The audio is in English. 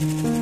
Bye.